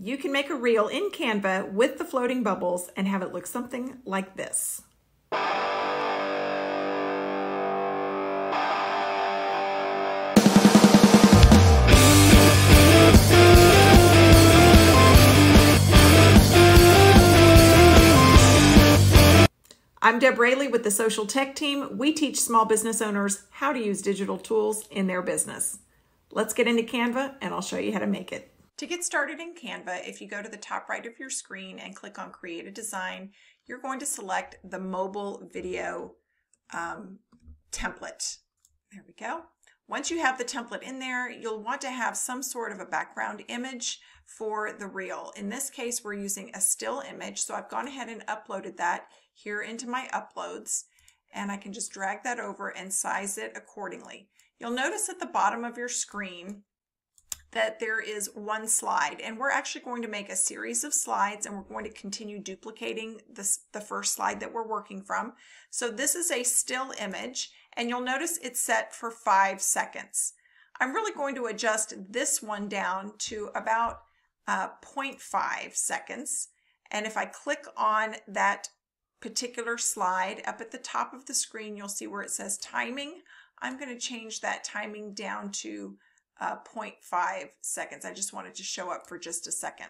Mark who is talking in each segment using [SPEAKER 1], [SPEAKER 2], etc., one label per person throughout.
[SPEAKER 1] You can make a reel in Canva with the floating bubbles and have it look something like this. I'm Deb Rayleigh with the Social Tech Team. We teach small business owners how to use digital tools in their business. Let's get into Canva and I'll show you how to make it. To get started in Canva, if you go to the top right of your screen and click on Create a Design, you're going to select the mobile video um, template. There we go. Once you have the template in there, you'll want to have some sort of a background image for the reel. In this case, we're using a still image, so I've gone ahead and uploaded that here into my uploads, and I can just drag that over and size it accordingly. You'll notice at the bottom of your screen, that there is one slide and we're actually going to make a series of slides and we're going to continue duplicating this, the first slide that we're working from. So this is a still image and you'll notice it's set for five seconds. I'm really going to adjust this one down to about uh, 0.5 seconds. And if I click on that particular slide up at the top of the screen, you'll see where it says timing. I'm going to change that timing down to uh, 0.5 seconds. I just wanted to show up for just a second.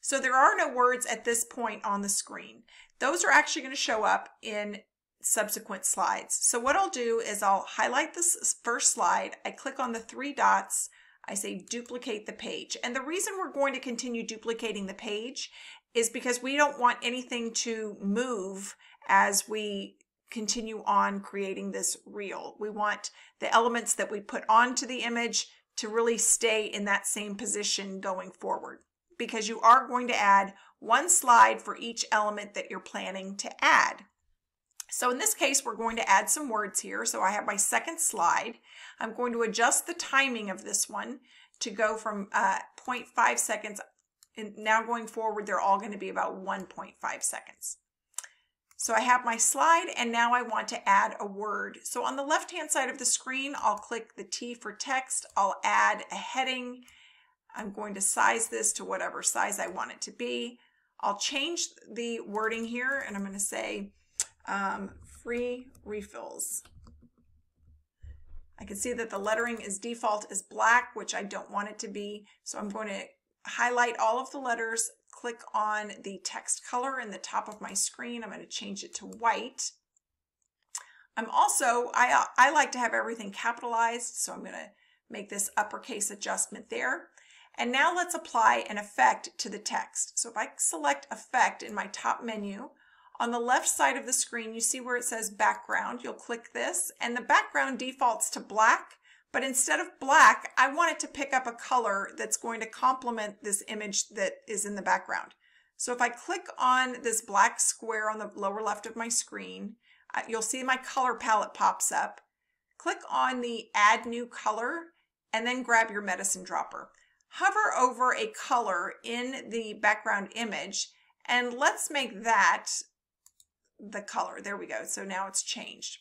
[SPEAKER 1] So there are no words at this point on the screen. Those are actually going to show up in subsequent slides. So what I'll do is I'll highlight this first slide. I click on the three dots. I say duplicate the page. And the reason we're going to continue duplicating the page is because we don't want anything to move as we continue on creating this reel. We want the elements that we put onto the image to really stay in that same position going forward because you are going to add one slide for each element that you're planning to add. So in this case, we're going to add some words here. So I have my second slide. I'm going to adjust the timing of this one to go from uh, 0.5 seconds. And now going forward, they're all going to be about 1.5 seconds. So I have my slide and now I want to add a word. So on the left hand side of the screen, I'll click the T for text. I'll add a heading. I'm going to size this to whatever size I want it to be. I'll change the wording here and I'm going to say um, free refills. I can see that the lettering is default is black, which I don't want it to be. So I'm going to highlight all of the letters, click on the text color in the top of my screen. I'm going to change it to white. I'm also, I, I like to have everything capitalized, so I'm going to make this uppercase adjustment there. And now let's apply an effect to the text. So if I select effect in my top menu, on the left side of the screen, you see where it says background. You'll click this and the background defaults to black. But instead of black, I want it to pick up a color that's going to complement this image that is in the background. So if I click on this black square on the lower left of my screen, uh, you'll see my color palette pops up. Click on the add new color and then grab your medicine dropper. Hover over a color in the background image and let's make that the color. There we go. So now it's changed.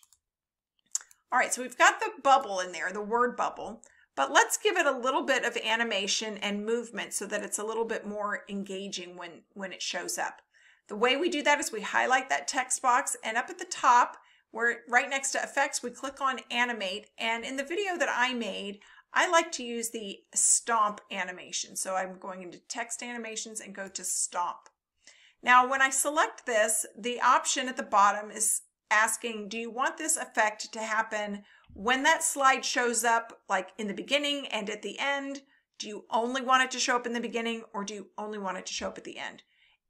[SPEAKER 1] All right, so we've got the bubble in there, the word bubble, but let's give it a little bit of animation and movement so that it's a little bit more engaging when, when it shows up. The way we do that is we highlight that text box and up at the top, where right next to effects, we click on animate. And in the video that I made, I like to use the stomp animation. So I'm going into text animations and go to stomp. Now, when I select this, the option at the bottom is asking, do you want this effect to happen when that slide shows up, like in the beginning and at the end? Do you only want it to show up in the beginning or do you only want it to show up at the end?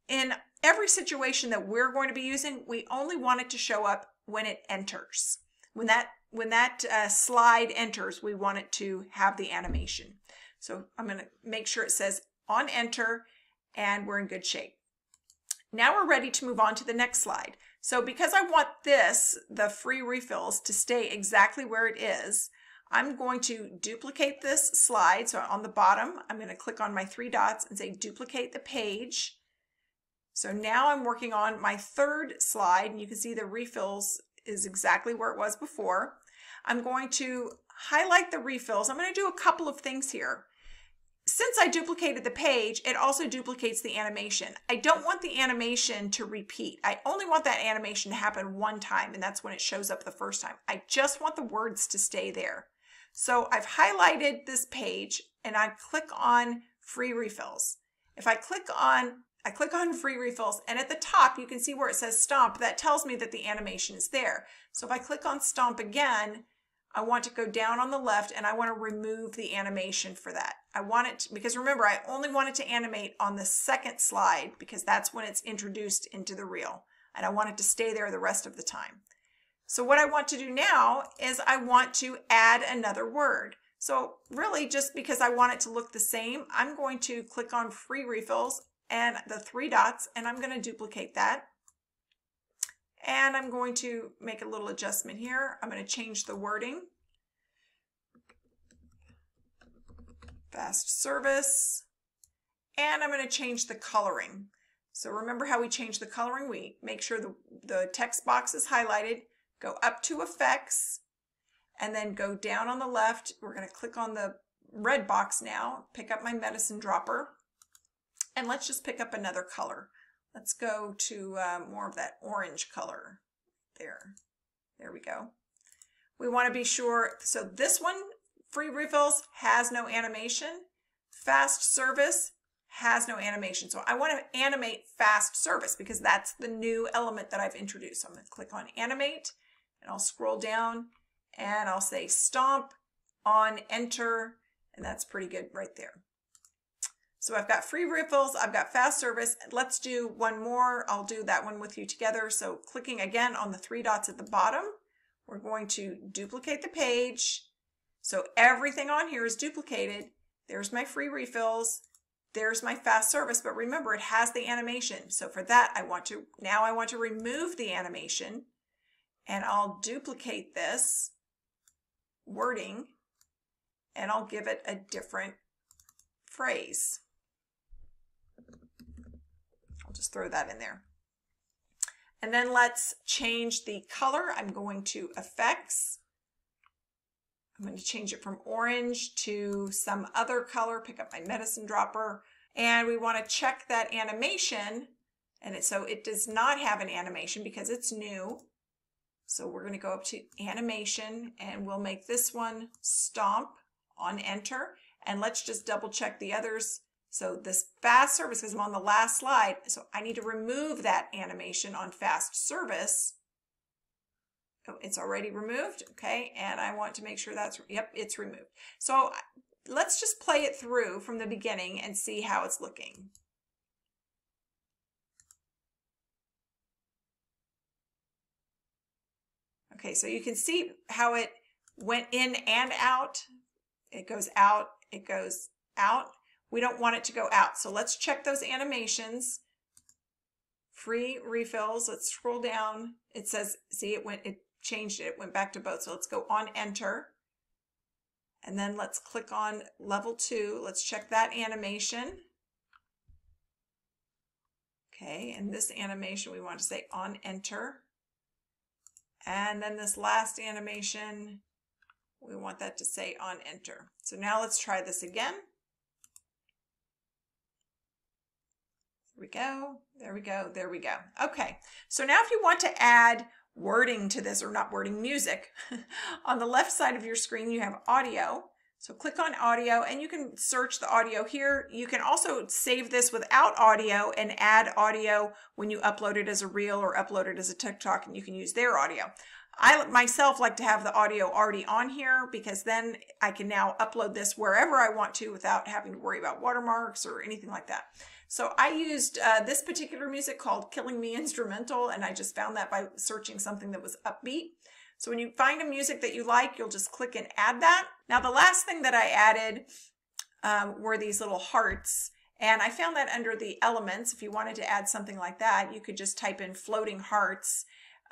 [SPEAKER 1] In every situation that we're going to be using, we only want it to show up when it enters. When that when that uh, slide enters, we want it to have the animation. So I'm going to make sure it says on enter and we're in good shape. Now we're ready to move on to the next slide. So because I want this, the free refills, to stay exactly where it is, I'm going to duplicate this slide. So on the bottom, I'm going to click on my three dots and say duplicate the page. So now I'm working on my third slide and you can see the refills is exactly where it was before. I'm going to highlight the refills. I'm going to do a couple of things here. Since I duplicated the page, it also duplicates the animation. I don't want the animation to repeat. I only want that animation to happen one time, and that's when it shows up the first time. I just want the words to stay there. So I've highlighted this page and I click on free refills. If I click on I click on free refills and at the top you can see where it says stomp that tells me that the animation is there. So if I click on stomp again I want to go down on the left and I want to remove the animation for that. I want it to, because remember I only want it to animate on the second slide because that's when it's introduced into the reel and I want it to stay there the rest of the time. So what I want to do now is I want to add another word. So really just because I want it to look the same, I'm going to click on free refills and the three dots and I'm going to duplicate that and I'm going to make a little adjustment here. I'm going to change the wording. Fast service. And I'm going to change the coloring. So remember how we change the coloring? We make sure the, the text box is highlighted, go up to effects, and then go down on the left. We're going to click on the red box now, pick up my medicine dropper, and let's just pick up another color. Let's go to uh, more of that orange color there. There we go. We want to be sure, so this one, free refills, has no animation. Fast service has no animation. So I want to animate fast service because that's the new element that I've introduced. So I'm going to click on animate and I'll scroll down and I'll say stomp on enter and that's pretty good right there. So I've got free refills, I've got fast service. Let's do one more. I'll do that one with you together. So clicking again on the three dots at the bottom, we're going to duplicate the page. So everything on here is duplicated. There's my free refills. There's my fast service, but remember it has the animation. So for that, I want to, now I want to remove the animation and I'll duplicate this wording and I'll give it a different phrase. I'll just throw that in there. And then let's change the color. I'm going to effects. I'm going to change it from orange to some other color, pick up my medicine dropper. And we want to check that animation. And it, so it does not have an animation because it's new. So we're going to go up to animation and we'll make this one stomp on enter. And let's just double check the others. So this fast service, because I'm on the last slide, so I need to remove that animation on fast service. Oh, it's already removed, okay? And I want to make sure that's, yep, it's removed. So let's just play it through from the beginning and see how it's looking. Okay, so you can see how it went in and out. It goes out, it goes out. We don't want it to go out. So let's check those animations. Free refills. Let's scroll down. It says, see, it went, it changed it. It went back to both. So let's go on enter. And then let's click on level two. Let's check that animation. Okay, and this animation we want to say on enter. And then this last animation, we want that to say on enter. So now let's try this again. We go. There we go. There we go. Okay. So now if you want to add wording to this or not wording music, on the left side of your screen, you have audio. So click on audio and you can search the audio here. You can also save this without audio and add audio when you upload it as a reel or upload it as a TikTok and you can use their audio. I myself like to have the audio already on here because then I can now upload this wherever I want to without having to worry about watermarks or anything like that. So I used uh, this particular music called Killing Me Instrumental, and I just found that by searching something that was upbeat. So when you find a music that you like, you'll just click and add that. Now the last thing that I added um, were these little hearts. And I found that under the elements, if you wanted to add something like that, you could just type in floating hearts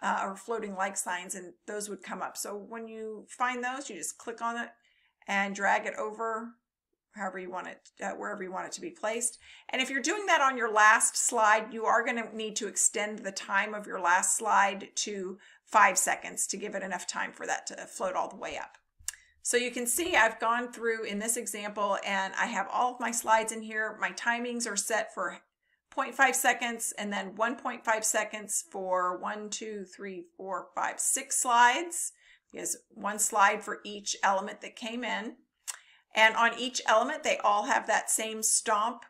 [SPEAKER 1] uh, or floating like signs and those would come up. So when you find those, you just click on it and drag it over however you want it, uh, wherever you want it to be placed. And if you're doing that on your last slide, you are going to need to extend the time of your last slide to five seconds to give it enough time for that to float all the way up. So you can see I've gone through in this example and I have all of my slides in here. My timings are set for 0.5 seconds and then 1.5 seconds for one, two, three, four, five, six slides. Is one slide for each element that came in. And on each element, they all have that same stomp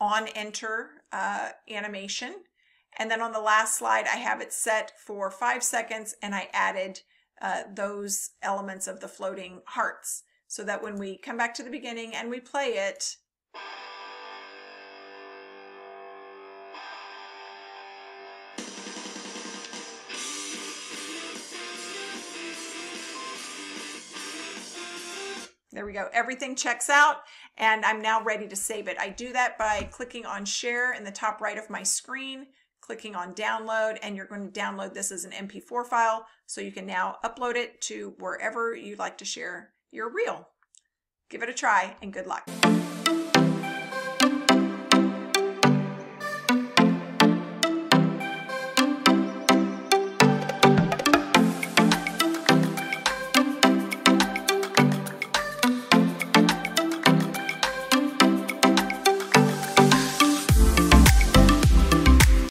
[SPEAKER 1] on enter uh, animation. And then on the last slide, I have it set for five seconds and I added uh, those elements of the floating hearts so that when we come back to the beginning and we play it, There we go. Everything checks out and I'm now ready to save it. I do that by clicking on share in the top right of my screen, clicking on download, and you're going to download this as an MP4 file so you can now upload it to wherever you'd like to share your reel. Give it a try and good luck.